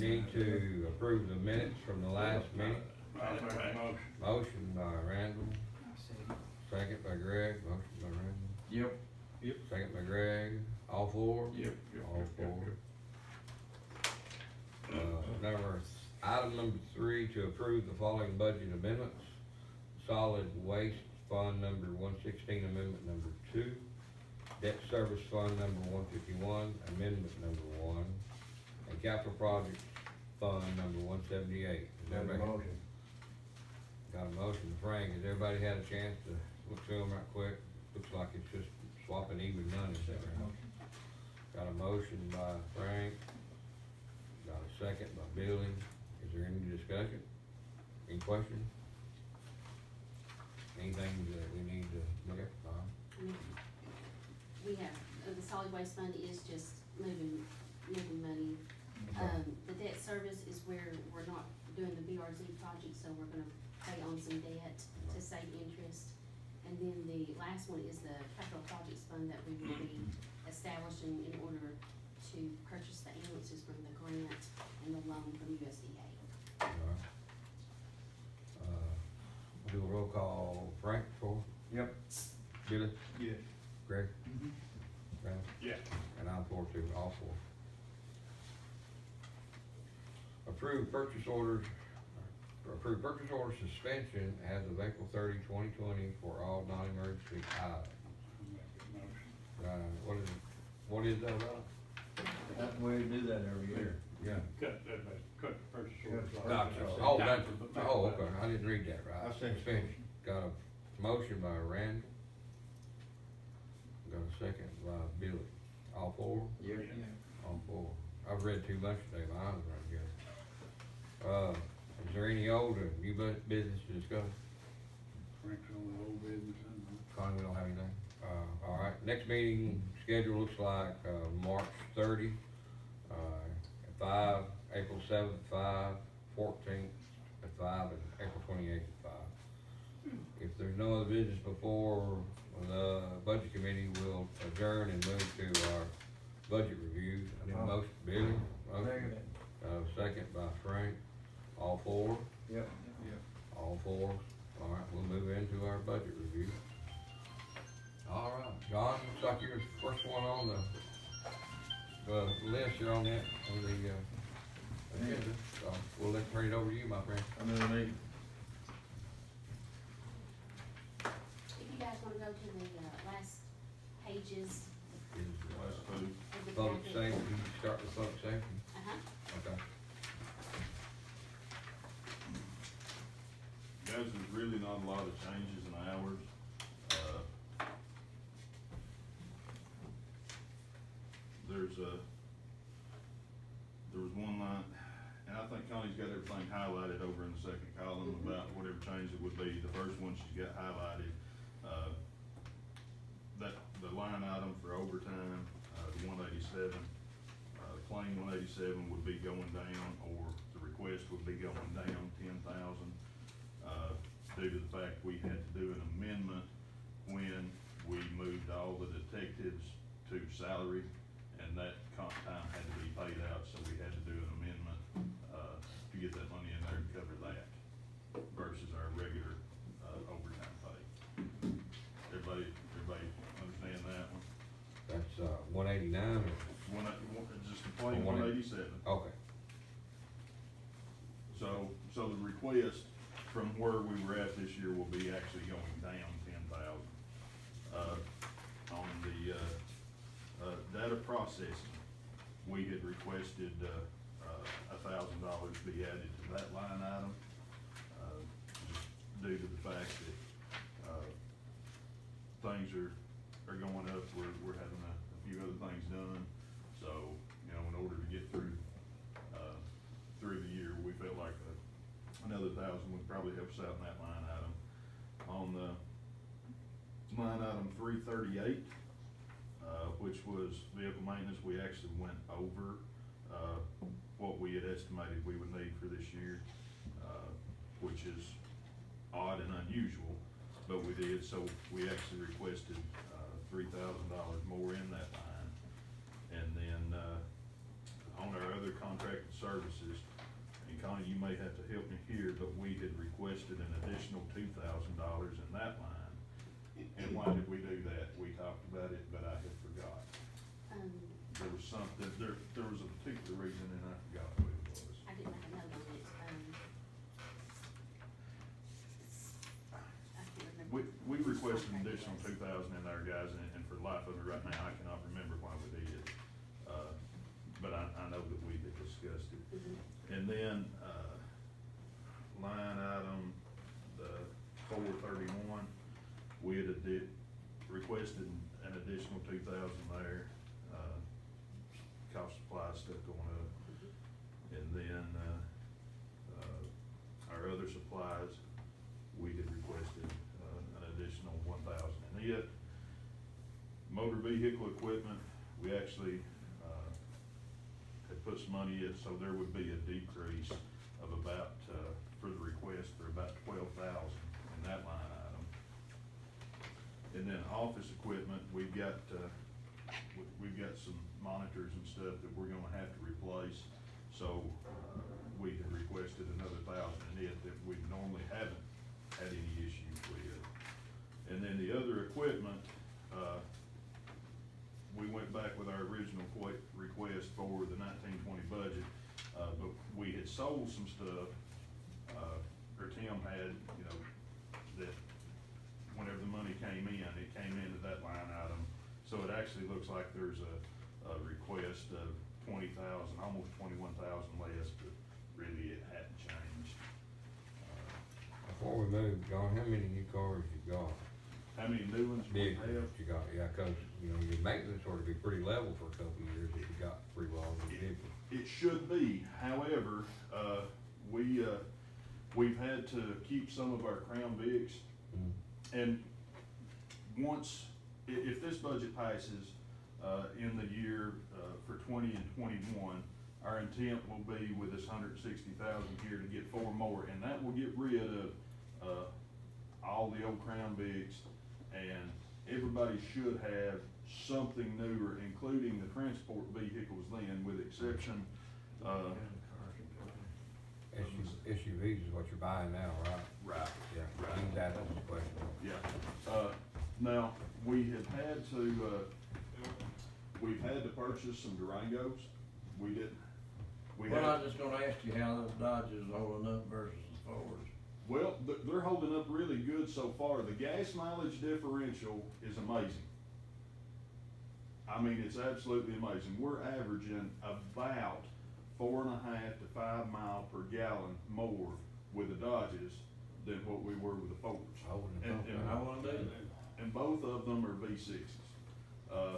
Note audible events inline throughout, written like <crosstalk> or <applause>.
need to approve the minutes from the last meeting. I'll make a motion. Motion by Randall, second by Greg, motion by Randall, Yep. Yep. second by Greg, all four? Yep, yep, All yep, yep, four. yep. Uh, number, item number three, to approve the following budget amendments. Solid Waste Fund number one sixteen, amendment number two. Debt Service Fund number one fifty-one, amendment number one. And Capital Projects Fund number one seventy-eight. Make a motion. Got a motion, Frank, has everybody had a chance to look through them right quick? Looks like it's just swapping even money there. Got a motion by Frank, got a second by Billy, is there any discussion? Any questions? Anything that we need to look at, Bob? We have, uh, the solid waste fund is just moving, moving money. Um, the debt service is where we're not doing the BRZ project, so we're gonna pay on some debt to save interest. And then the last one is the capital projects fund that we will be establishing in order to purchase the ambulances from the grant and the loan from USDA. Alright. Uh, do a roll call, Frank, for, Yep. Billy, Yeah. Greg, Ralph? Yeah. And I'm for too, all four. Approved purchase orders, approved purchase order suspension as of April 30, 2020, for all non-emergency items. Make a motion. Uh, what is, it- what is that about? That's the way we do that every year. Yeah. Cut, that, that, cut the purchase order. Cut. Gotcha, Gotcha. oh, that's, oh, okay, I didn't read that right. I see. Suspension, got a motion by Randall. Got a second by Billy, all four? Yeah. On four. I've read too much today, my eyes are good. Uh, is there any old or new bu- business to discuss? Frank's on the old business, and, Connie, we don't have anything? Uh, all right, next meeting schedule looks like, uh, March thirty, uh, at five, April seventh, five, fourteenth at five, and April twenty-eighth at five. If there's no other business before, the budget committee will adjourn and move to our budget review. I need a motion, Billy, motion, uh, second by Frank, all four? Yep. All four, all right, we'll move into our budget review. All right, John, looks like you're the first one on the, the list, you're on that, on the, uh, agenda, so we'll let, turn it over to you, my friend. I'm in the meeting. If you guys wanna go to the, uh, last pages Last uh, two. public safety, start with public safety, Uh-huh. okay. Guys, there's really not a lot of changes in hours. Uh, There's a, there was one line, and I think Connie's got everything highlighted over in the second column about whatever change it would be. The first one she's got highlighted, uh, that, the line item for overtime, uh, the one eighty-seven, uh, the claim one eighty-seven would be going down, or the request would be going down ten thousand, uh, due to the fact we had to do an amendment when we moved all the detectives to salary, and that comp time had to be paid out, so we had to do an amendment, uh, to get that money in there to cover that versus our regular, uh, overtime pay. Everybody, everybody understand that one? That's, uh, one eighty-nine, One, one, just the plain One one eighty- eighty-seven. okay, So, so the request from where we were at this year will be actually going down ten thousand. Uh, on the, uh, uh, data processing, we had requested, uh, uh, a thousand dollars be added to that line item. Uh, just due to the fact that, uh, things are, are going up, we're, we're having another thousand would probably help us out in that line item. On the line item three thirty-eight, uh, which was vehicle maintenance, we actually went over, uh, what we had estimated we would need for this year, uh, which is odd and unusual, but we did, so we actually requested, uh, three thousand dollars more in that line. And then, uh, on our other contracted services, Connie, you may have to help me here, but we had requested an additional two thousand dollars in that line. And why did we do that? We talked about it, but I had forgot. Um, There was something, there, there was a particular reason and I forgot what it was. I didn't make a note on it, um. I can't remember. We, we requested an additional two thousand in there, guys, and, and for the life of me right now, I cannot remember why we did. Uh, but I, I know that we had discussed it. Mhm. And then, uh, line item, the four thirty-one, we had addi- requested an additional two thousand there. Uh, Cost of supply stuff going up. And then, uh, uh, our other supplies, we had requested, uh, an additional one thousand in it. Motor vehicle equipment, we actually, money in, so there would be a decrease of about, uh, for the request, for about twelve thousand in that line item. And then office equipment, we've got, uh, we- we've got some monitors and stuff that we're gonna have to replace. So, uh, we had requested another thousand in it that we normally haven't had any issues with. And then the other equipment, uh, we went back with our original que- request for the nineteen twenty budget, uh, but we had sold some stuff, uh, or Tim had, you know, that whenever the money came in, it came into that line item. So it actually looks like there's a, a request of twenty thousand, almost twenty-one thousand less, but really it hadn't changed. Uh, Before we move, John, how many new cars you got? How many new ones we Vehicles have? you got, yeah, cause, you know, your maintenance ought to be pretty level for a couple of years if you got pretty well new vehicles. It should be, however, uh, we, uh, we've had to keep some of our Crown Vics. Mm. And once, i- if this budget passes, uh, in the year, uh, for twenty and twenty-one, our intent will be with this hundred and sixty thousand here to get four more, and that will get rid of, uh, all the old Crown Vics, and everybody should have something newer, including the transport vehicles then, with exception, uh, SU, SUVs is what you're buying now, right? right, Yeah, Right. he's asking the question. Yeah, uh, now, we have had to, uh, we've had to purchase some Durangos, we didn't, we Well, I had, was just gonna ask you how those Dodges holding up versus the Fords. Well, they're holding up really good so far, the gas mileage differential is amazing. I mean, it's absolutely amazing, we're averaging about four and a half to five mile per gallon more with the Dodges than what we were with the Fords. Holding the And- pump and And I wanna do that. and both of them are V sixes. Uh,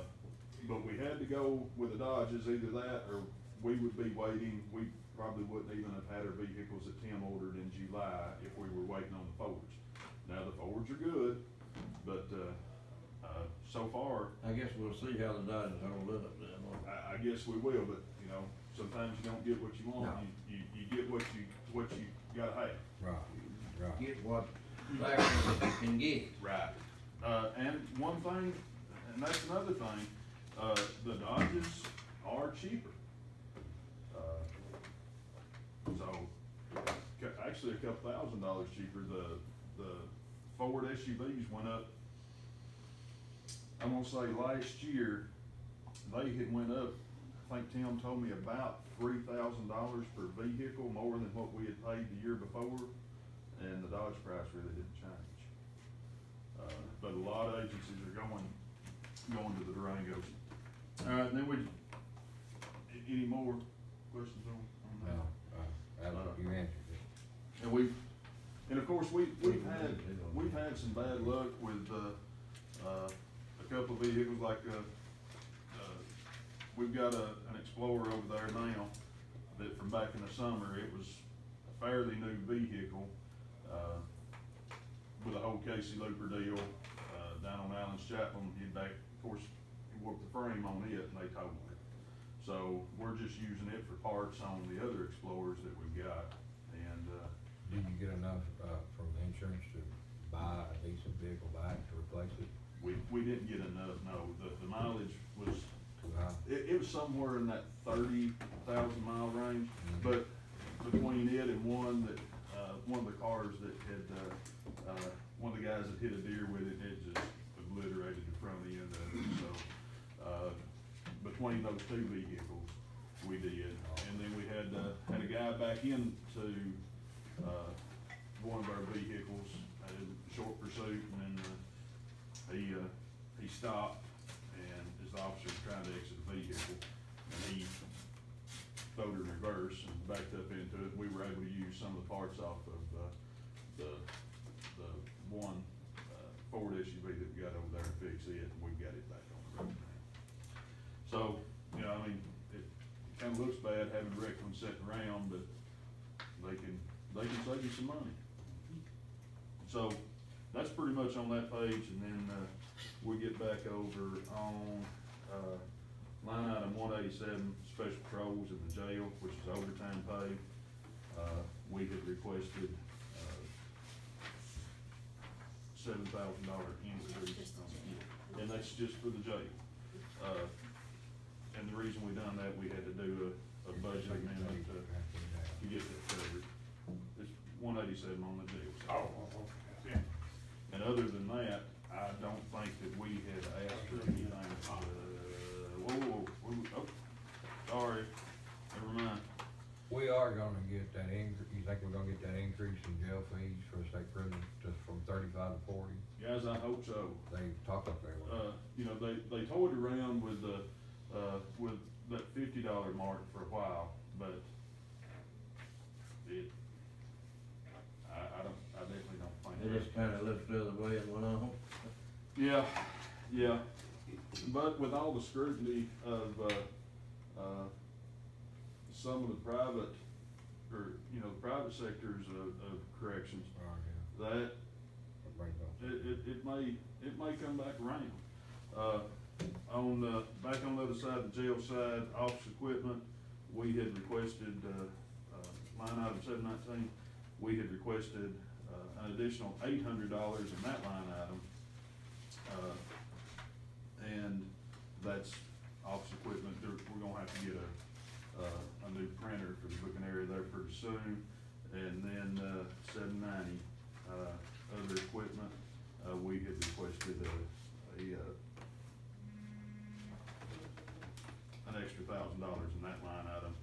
but we had to go with the Dodges, either that or we would be waiting, we probably wouldn't even have had our vehicles that Tim ordered in July if we were waiting on the Fords. Now, the Fords are good, but, uh, uh, so far, I guess we'll see how the Dodges hold up then. won't we? I, I guess we will, but, you know, sometimes you don't get what you want, No. you, you, you get what you, what you gotta have. Right, right. Get what factor you can get. Right. Uh, and one thing, and that's another thing, uh, the Dodges are cheaper. Uh, So, actually a couple thousand dollars cheaper, the, the Ford SUVs went up. I'm gonna say last year, they had went up, I think Tim told me about three thousand dollars per vehicle, more than what we had paid the year before, and the Dodge price really didn't change. Uh, but a lot of agencies are going, going to the Durangos. All right, then we, any more questions on, on No, that? that, you answered it. And we've, and of course, we, we've had, we've had some bad luck with, uh, uh, a couple of vehicles like, uh, uh, we've got a, an Explorer over there now that from back in the summer, it was a fairly new vehicle, uh, with a whole Casey Looper deal, uh, down on Allen's Chaplain, he back, of course, he whooped the frame on it and they totaled it. So we're just using it for parts on the other Explorers that we've got, and, uh, Did you get enough, uh, from insurance to buy a decent vehicle back to replace it? we, we didn't get enough, no, the, the mileage was, Too. It, it was somewhere in that thirty thousand mile range, but between it and one that, uh, one of the cars that had, uh, uh, one of the guys that hit a deer with it, it just obliterated the front end of it, so, uh, between those two vehicles, we did. And then we had, uh, had a guy back into, uh, one of our vehicles, uh, short pursuit, and then, uh, he, uh, he stopped, and his officer was trying to exit the vehicle, and he throwed it in reverse and backed up into it. We were able to use some of the parts off of, uh, the, the one, uh, Ford SUV that we got over there and fix it, and we've got it back on the road now. So, you know, I mean, it kinda looks bad having wrecked one sitting around, but they can, they can save you some money. So, that's pretty much on that page, and then, uh, we get back over on, uh, line item one eighty-seven, special patrols in the jail, which is overtime pay. Uh, we had requested, uh, seven thousand dollar increase. And that's just for the jail. Uh, and the reason we done that, we had to do a, a budget amendment to, to get that covered. It's one eighty-seven on the side. Oh, okay, yeah. And other than that, I don't think that we had asked for anything, uh, whoa, whoa, whoa, oh, sorry, never mind. We are gonna get that increase, you think we're gonna get that increase in jail fees for the state prison, just from thirty-five to forty? Guys, I hope so. They talked up there. Uh, you know, they, they toyed around with the, uh, with that fifty dollar mark for a while, but it, I, I don't, I definitely don't think. They just kinda looked the other way and went on. Yeah, yeah, but with all the scrutiny of, uh, uh, some of the private, or, you know, the private sectors of, of corrections, Oh, yeah. that, That brings it, it, it may, it may come back around. Uh, on, the back on the other side, the jail side, office equipment, we had requested, uh, uh, line item seven nineteen, we had requested, uh, an additional eight hundred dollars in that line item. Uh, and that's office equipment, there, we're gonna have to get a, uh, a new printer for the booking area there pretty soon. And then, uh, seven ninety, uh, other equipment, uh, we had requested a, a, uh, an extra thousand dollars in that line item,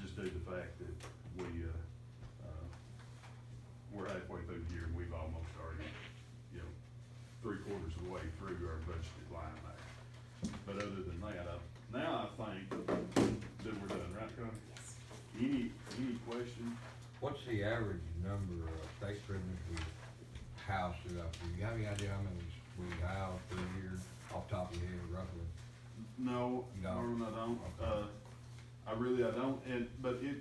just due to the fact that we, uh, uh, we're halfway through the year, and we've almost already, you know, three quarters of the way through our budgeted line there. But other than that, uh, now I think that we're done, right, Connie? Yes. Any, any questions? What's the average number of state prisoners we house throughout, the year? you have any idea how many we house per year, off the top of your head roughly? No, You don't? Norman, I don't, Okay. uh, I really, I don't, and, but it,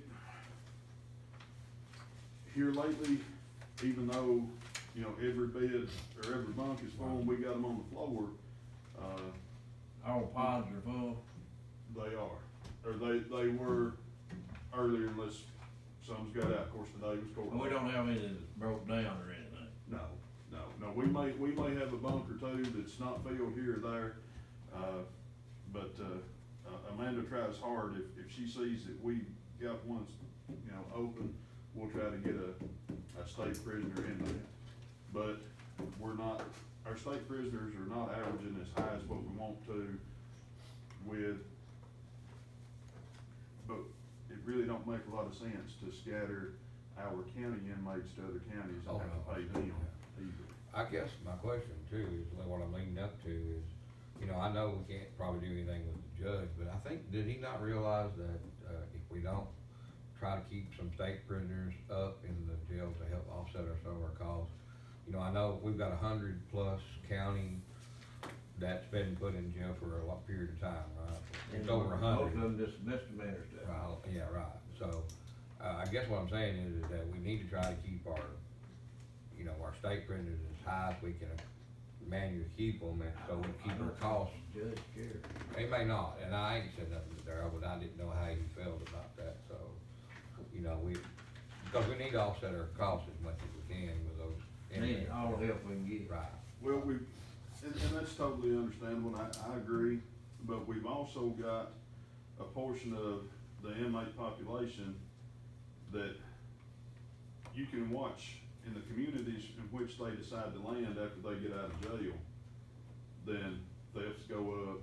here lately, even though, you know, every bed or every bunk is full, and we got them on the floor, uh, All pods are full. they are, or they, they were earlier unless some's got out, of course, today was court. And we don't have any that's broke down or anything. No, no, no, we may, we may have a bunk or two that's not filled here or there, uh, but, uh, uh, Amanda tries hard, if, if she sees that we got one, you know, open, we'll try to get a, a state prisoner in there. But we're not, our state prisoners are not averaging as high as what we want to with, but it really don't make a lot of sense to scatter our county inmates to other counties and Oh, have to no. pay them either. I guess my question too is, like, what I'm leading up to is, you know, I know we can't probably do anything with the judge, but I think, did he not realize that, uh, if we don't try to keep some state prisoners up in the jail to help offset our, some of our costs? You know, I know we've got a hundred plus county that's been put in jail for a long period of time, right? It's over a Most of hundred. them just misdemeanor stuff. Right, yeah, right, so, uh, I guess what I'm saying is, is that we need to try to keep our, you know, our state prisoners as high as we can manually keep them, and so we keep our costs. Judge cares. They may not, and I ain't said nothing to Darrell, but I didn't know how you felt about that, so, you know, we, because we need to offset our costs as much as we can with those. Need all the help we can get. Right, Well, we, and, and that's totally understandable, and I, I agree, but we've also got a portion of the inmate population that you can watch in the communities in which they decide to land after they get out of jail. Then thefts go up,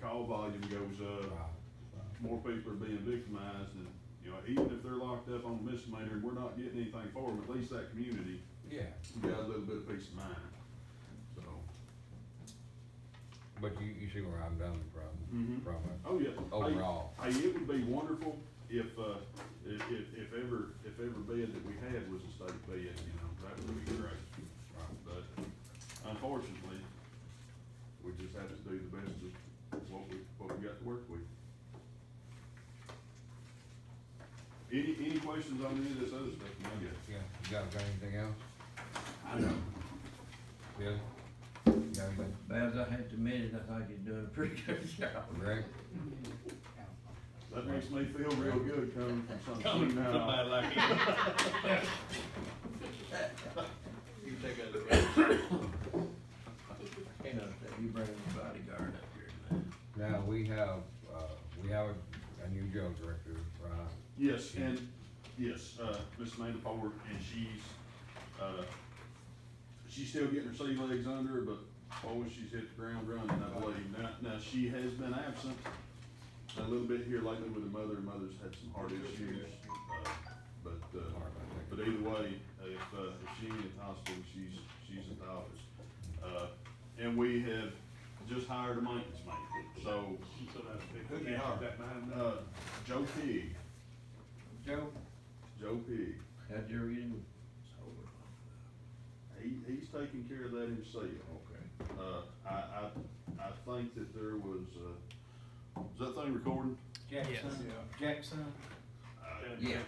call volume goes up, Right, more people are being victimized, and, you know, even if they're locked up on misdemeanor and we're not getting anything for them, at least that community Yeah, got a little bit of peace of mind, so. but you, you see where I'm done from, Mhm. from it. Oh, yeah. Hey, Overall. Hey, it would be wonderful if, uh, if, if, if ever, if every bed that we had was a state bed, you know, that would be great. Right. But unfortunately, we just have to do the best of what we, what we got to work with. Any, any questions on any of this other stuff? I guess. Yeah, you got, got anything else? I know. Bill? You got anything? Babs, I hate to admit it, I think you're doing a pretty good job. Greg? <laughs> That makes me feel real good coming from Coming something from now. somebody like you. You take that look at it. Can't understand, you bring the bodyguard up here tonight. Now, we have, uh, we have a, a new jail director, right? Yes, and, yes, uh, Miss Amanda Ford, and she's, uh, she's still getting her sea legs under her, but, boy, she's hit the ground running, I believe. Now, now, she has been absent a little bit here lately with the mother, her mother's had some heart issues, uh, but, uh, Sorry about that. but either way, if, uh, if she ain't at the hospital, she's, she's at the office. Uh, and we have just hired a maintenance man, so, So that's. Who you hire? That uh, Joe Pig, Joe, Joe Pig. how'd you ever get him? He, he's taking care of that himself. Okay. Uh, I, I, I think that there was, uh, is that thing recording? Jackson, Jackson, Uh, Yeah.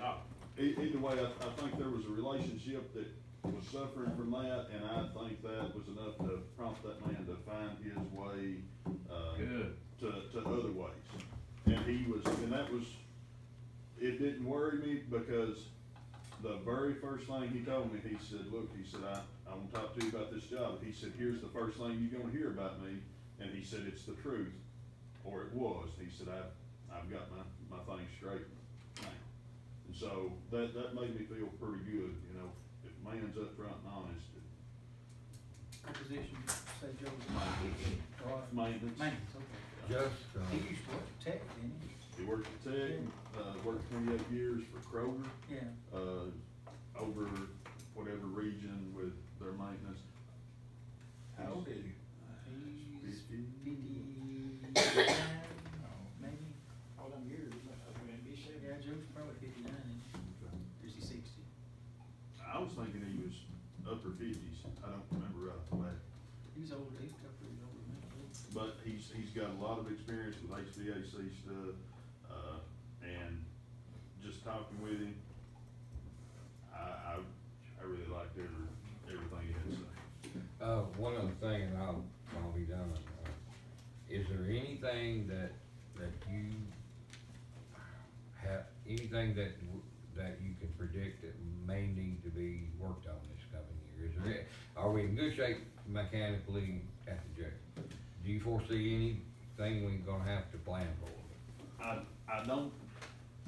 E- either way, I, I think there was a relationship that was suffering from that, and I think that was enough to prompt that man to find his way, uh, Good. to, to other ways. And he was, and that was, it didn't worry me because the very first thing he told me, he said, look, he said, I, I want to talk to you about this job. He said, here's the first thing you're gonna hear about me, and he said, it's the truth, or it was. He said, I've, I've got my, my thing straight now. And so that, that made me feel pretty good, you know, if a man's upfront and honest, what position, say Joe was Or- maintenance. Maintenance, okay. Just, uh, He used to work at Tech, didn't he? He worked at Tech, uh, worked twenty-eight years for Kroger. Yeah. uh, over whatever region with their maintenance. How old is he? Maybe, all them years, yeah, Joe's probably fifty-nine, is he sixty? I was thinking he was upper fifties, I don't remember right off the bat, He's old, he's a couple years older than but he's, he's got a lot of experience with HVAC stuff, uh, and just talking with him, I, I, I really liked every, everything he had to say. uh, one other thing, and I'll, I'll be done, is there anything that, that you have, anything that, w- that you can predict that may need to be worked on this coming year? Is there, are we in good shape mechanically at the jail? Do you foresee anything we're gonna have to plan for? I, I don't,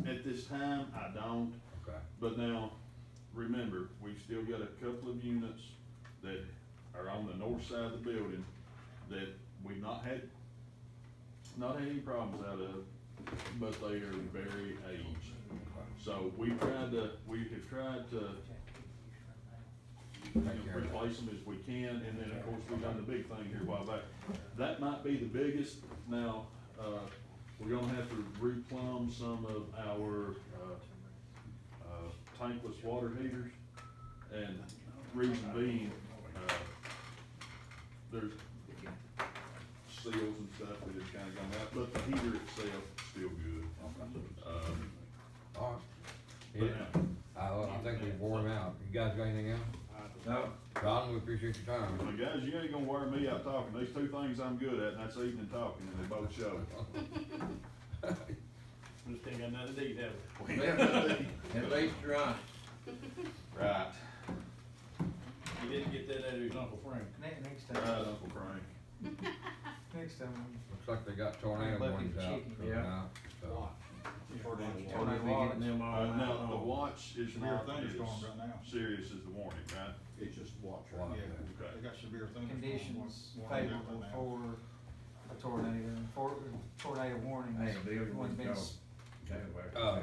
at this time, I don't, Okay, But now, remember, we've still got a couple of units that are on the north side of the building that we've not had, not had any problems out of, but they are very aged. So we've tried to, we have tried to you know, replace them as we can, and then, of course, we've done the big thing here a while back. That might be the biggest, now, uh, we're gonna have to replumb some of our, uh, uh, tankless water heaters. And reason being, uh, there's seals and stuff that have kinda gone out, but the heater itself is still good. Um, all right. But Yeah, I, I think we wore them out. You guys got anything else? No, Don, we appreciate your time. Now, guys, you ain't gonna wear me out talking. These two things I'm good at, and that's eating and talking, and they both show. <laughs> we still got another day, have we? <laughs> at least you're honest. Right, He didn't get that out of his Uncle Frank. Ne- Next right, time, Uncle Frank. <laughs> Next time, Looks like they got tornado Bucket warnings out chicken. coming Yeah. out, so. Tornado We'll be getting them all Uh, night no, the long. watch is Severe not thunderstorms right now. serious as the warning, right? It's just watch Watch. right Okay. now. They got severe thunderstorms. conditions warning out favorable right now. for a tornado, for tornado warning. Hey, Bill, One's been go. s- Uh,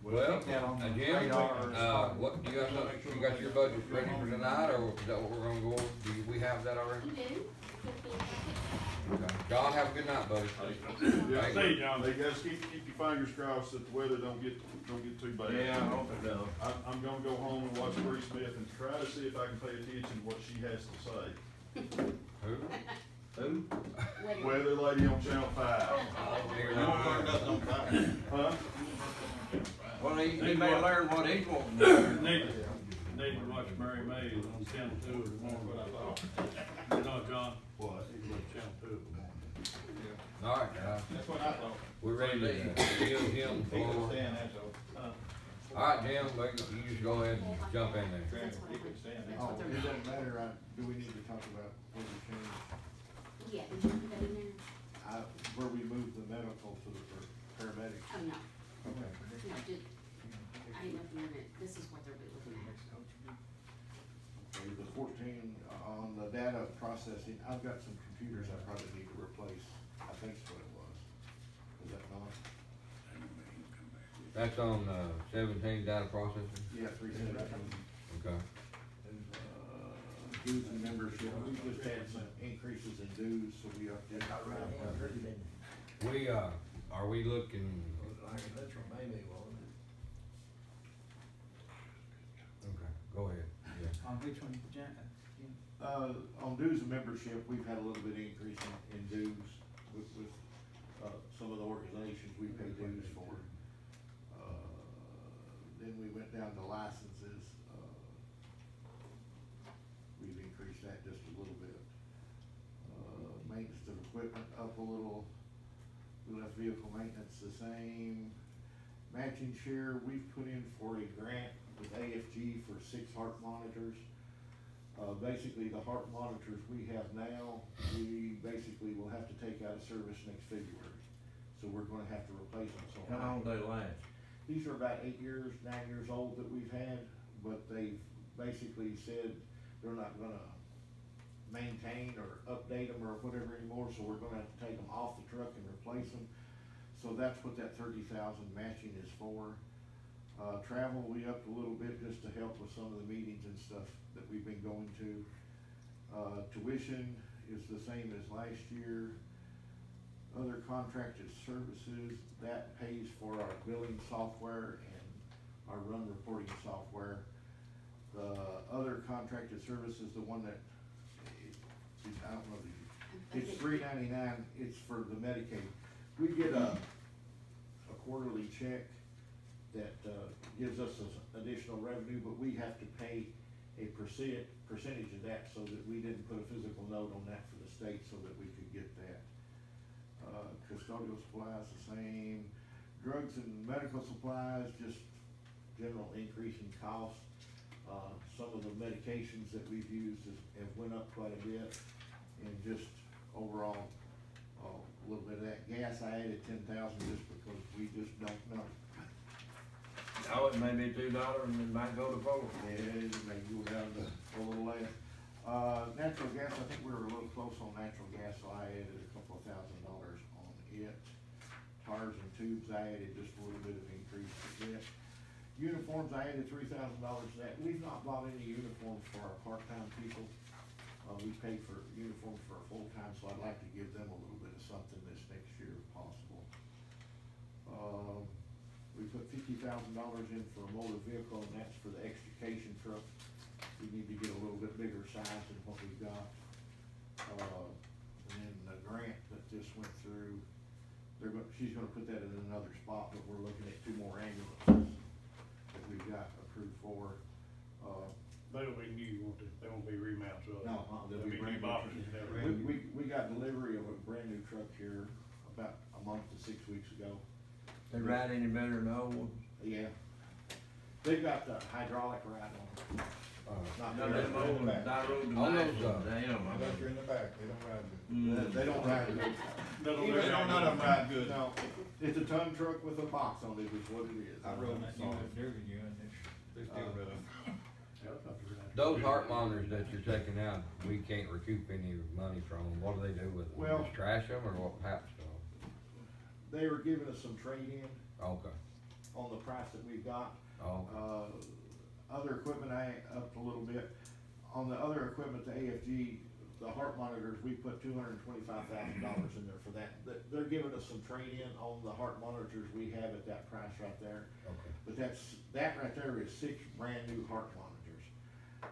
We'll Well, keep that on uh, the Jim, radar as uh, far- what, you got something, you got your budget ready for tonight, or is that what we're gonna go, do we have that already? You do, Put it in your packet. Okay. John, have a good night, buddy. Yeah, See you, John. They guys keep, keep your fingers crossed that the weather don't get, don't get too bad. Yeah, I hope it does. I'm, I'm gonna go home and watch Bree Smith and try to see if I can pay attention to what she has to say. Who? Who? Weather lady on Channel Five. You don't learn nothing on that. Huh? Well, he, he may learn what he's wanting to learn. Need to, need to watch Mary Mays on channel two in the morning, what I thought. You know, John? What? Need to watch channel two in the morning. All right, guys, That's what I thought. we're ready to give him the He could floor. stand that, so. Uh, All right, Jim, we- you just go ahead and jump in there. He I stand That's that. Oh, it doesn't matter, I, do we need to talk about where we change, Yeah, did you put that in there? I, where we moved the medical to the par- paramedics? Oh, no, Okay. no, just, I ain't looking at it, this is what they're looking at. Okay, the fourteen, on the data processing, I've got some computers I probably need to replace, I think that's what it was. Is that not? That's on, uh, seventeen data processing, Yeah, three seventeen. okay. Uh, dues and membership, we just had some increases in dues, so we upped it. We, uh, are we looking, That's from Amy, wasn't it? okay, go ahead, yeah. On which one, Jan, Jim? Uh, on dues and membership, we've had a little bit increase in, in dues with, with, uh, some of the organizations we pay dues for. Uh, Then we went down to licenses, uh, we've increased that just a little bit. Uh, maintenance of equipment up a little, we left vehicle maintenance the same. Matching share, we've put in for a grant with AFG for six heart monitors. Uh, basically, the heart monitors we have now, we basically will have to take out of service next February. So we're gonna have to replace them, so. How long do they last? These are about eight years, nine years old that we've had, but they've basically said they're not gonna maintain or update them or whatever anymore, so we're gonna have to take them off the truck and replace them. So that's what that thirty thousand matching is for. Uh, travel, we upped a little bit just to help with some of the meetings and stuff that we've been going to. Uh, tuition is the same as last year. Other contracted services, that pays for our billing software and our run reporting software. The other contracted service is the one that, I don't know, the- it's three ninety-nine, it's for the Medicaid. We get a, a quarterly check that, uh, gives us additional revenue, but we have to pay a percent, percentage of that so that we didn't put a fiscal note on that for the state so that we could get that. Uh, custodial supplies the same, drugs and medical supplies, just general increase in cost. Uh, some of the medications that we've used have went up quite a bit, and just overall, uh, a little bit of that. Gas, I added ten thousand just because we just don't know. Oh, it may be two dollars and it might go to four. Yeah, it may go down to a little less. Uh, natural gas, I think we were a little close on natural gas, so I added a couple of thousand dollars on it. Tires and tubes, I added just a little bit of increase to it. Uniforms, I added three thousand dollars to that. We've not bought any uniforms for our part-time people. Uh, we paid for uniforms for our full-time, so I'd like to give them a little bit of something this next year if possible. Um, we put fifty thousand dollars in for a motor vehicle, and that's for the extrication truck. We need to get a little bit bigger size than what we've got. Uh, and then the grant that just went through, they're go, she's gonna put that in another spot, but we're looking at two more ambulances that we've got approved for. Uh, They will be new, won't they? They won't be remounted. No, uh, they'll be brand new. boxes we, we, we got delivery of a brand new truck here about a month to six weeks ago. They ride any better than the old ones? Yeah. They've got the hydraulic ride on. uh, Not None of them really. old, die road to All Max, those, uh, damn. Unless you're in the back, they don't ride good. Mm. They don't ride good. None of them- They don't, none of them ride good. No, it's a ton truck with a box on it is what it is. I rode it, saw it. Dirty, you in there. They still better. Yeah, I thought you were gonna- those heart monitors that you're taking out, we can't recoup any money from them. What do they do with them? Well- Just trash them or what happens to them? They were giving us some trade-in Okay, on the price that we've got. okay. Uh, other equipment, I upped a little bit. On the other equipment, the AFG, the heart monitors, we put two hundred and twenty-five thousand dollars in there for that. They're, they're giving us some trade-in on the heart monitors we have at that price right there. Okay. But that's, that right there is six brand-new heart monitors.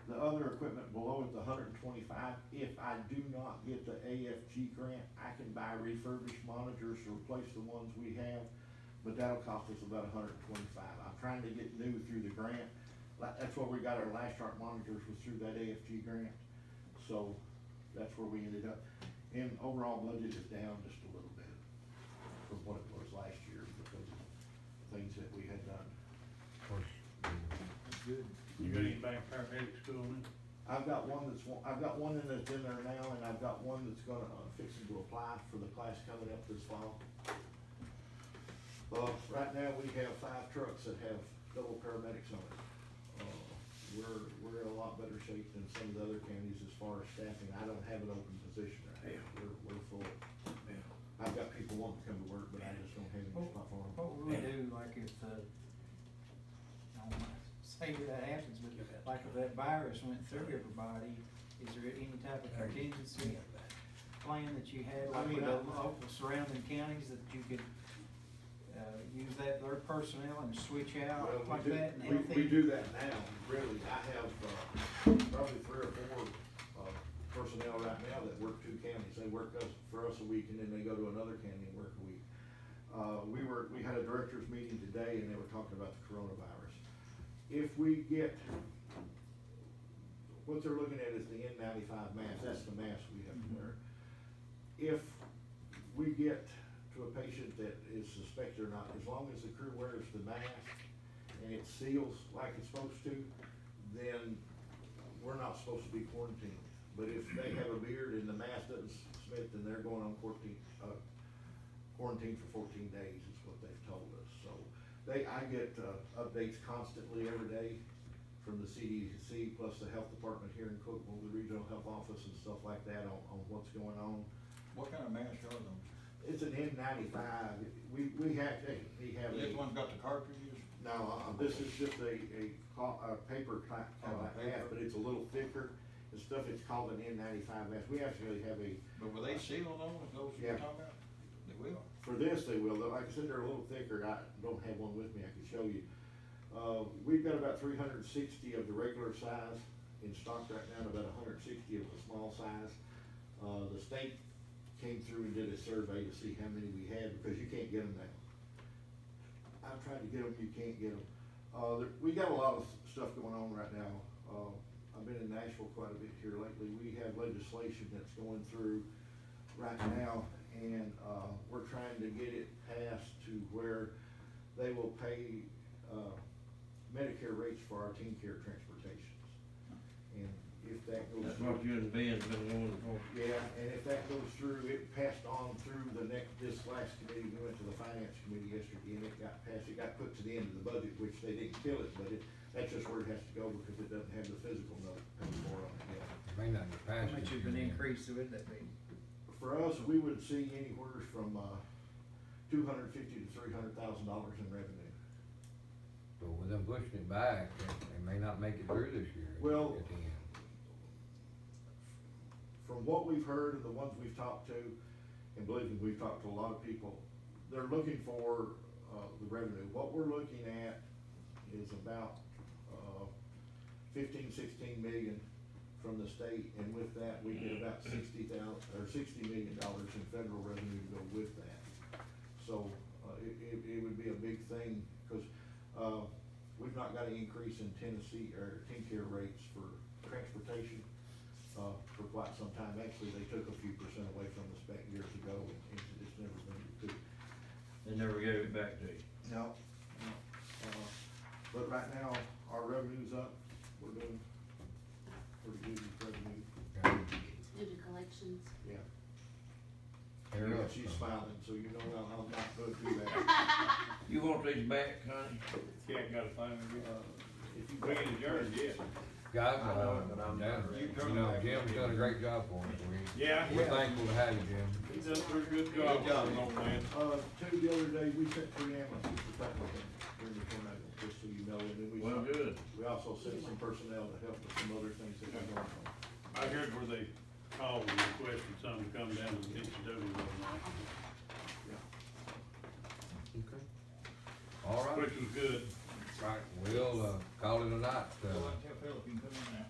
The other equipment below it, the hundred and twenty-five, if I do not get the AFG grant, I can buy refurbished monitors to replace the ones we have, but that'll cost us about hundred and twenty-five. I'm trying to get new through the grant. Like, that's where we got our last heart monitors was through that AFG grant. So, that's where we ended up. And overall budget is down just a little bit from what it was last year because of things that we had done. Of course, That's good. You got any back paramedic school in? I've got one that's, wa- I've got one that's in there now, and I've got one that's gonna, uh, fixing to apply for the class coming up this fall. Uh, right now, we have five trucks that have double paramedics on it. Uh, we're, we're in a lot better shape than some of the other counties as far as staffing. I don't have an open position right now. We're, we're full. I've got people wanting to come to work, but I just don't have any What, spot for them. what would we do, like if, uh, I don't wanna say that happens, but like if that virus went through everybody, is there any type of contingency plan that you had, like with the local surrounding counties, that you could, uh, use that, their personnel and switch out Well, we like do- that and we- We do that now, really. I have, uh, probably three or four, uh, personnel right now that work two counties. They work us, for us a week and then they go to another county and work a week. Uh, we were, we had a directors meeting today and they were talking about the coronavirus. If we get, what they're looking at is the N ninety-five mask, that's the mask we have to wear. If we get to a patient that is suspected or not, as long as the crew wears the mask and it seals like it's supposed to, then we're not supposed to be quarantined. But if they have a beard and the mask doesn't smell, then they're going on quarantine, uh, quarantine for fourteen days is what they've told us. They, I get, uh, updates constantly every day from the CDC plus the health department here in Cookeville, the regional health office and stuff like that on, on what's going on. What kind of mask are those? It's an N ninety-five. We, we have, to- we have a. This one's got the cartridges? No, uh, this is just a, a, a paper type, kind of Oh, mask, but it's a little thicker and stuff, it's called an N ninety-five mask. We actually have a, But were they sealed on, those you're Yeah. talking about? Will? for this, they will, though, like I said, they're a little thicker, I don't have one with me, I can show you. Uh, we've got about three hundred and sixty of the regular size in stock right now, and about hundred and sixty of the small size. Uh, the state came through and did a survey to see how many we had, because you can't get them now. I've tried to get them, you can't get them. Uh, there, we got a lot of stuff going on right now. Uh, I've been in Nashville quite a bit here lately. We have legislation that's going through right now, and, uh, we're trying to get it passed to where they will pay, uh, Medicare rates for our TennCare transportations. And if that goes That's through. what you and Ben's been going for. Yeah, and if that goes through, it passed on through the next, this last committee, we went to the finance committee yesterday, and it got passed, it got put to the end of the budget, which they didn't kill it, but it, that's just where it has to go, because it doesn't have the fiscal note anymore on it yet. may not get How much this of an year. increase would that be? For us, we would see anywhere from, uh, two hundred fifty to three hundred thousand dollars in revenue. But with them pushing it back, they, they may not make it through this year. Well- At the end. from what we've heard and the ones we've talked to, and believe me, we've talked to a lot of people, they're looking for, uh, the revenue. What we're looking at is about, uh, fifteen, sixteen million from the state, and with that, we get about sixty thousand, or sixty million dollars in federal revenue to go with that. So, uh, it, it, it would be a big thing, cause, uh, we've not got an increase in Tennessee, or TennCare rates for transportation, uh, for quite some time. Actually, they took a few percent away from us back years ago, and it's just never been recouped. They never gave it back to you. No, no. Uh, But right now, our revenue's up, we're doing pretty good revenue, Okay. Due to collections. yeah. Fair Yeah, enough. she's smiling, so you know I'm, I'm not gonna do that. You back, Connie? Cat got a phone, Uh, if you. we ain't adjourned yet. Guys, I know uh, it, but I'm yeah, not ready. you know, Jim's done a great job for us. We, Yeah, we're thankful to have you, Jim. he done a pretty good job, Good job. old man. Uh, two, the other day, we sent three ambulances to Franklin during the tornado, just so you know, and then we. Well, good. We also sent some personnel to help with some other things that are going on. I heard where they called and requested something to come down to the DCW the other night, All right, which was good. right, we'll, uh, call it a night, uh, out and tell Philip you can come in now.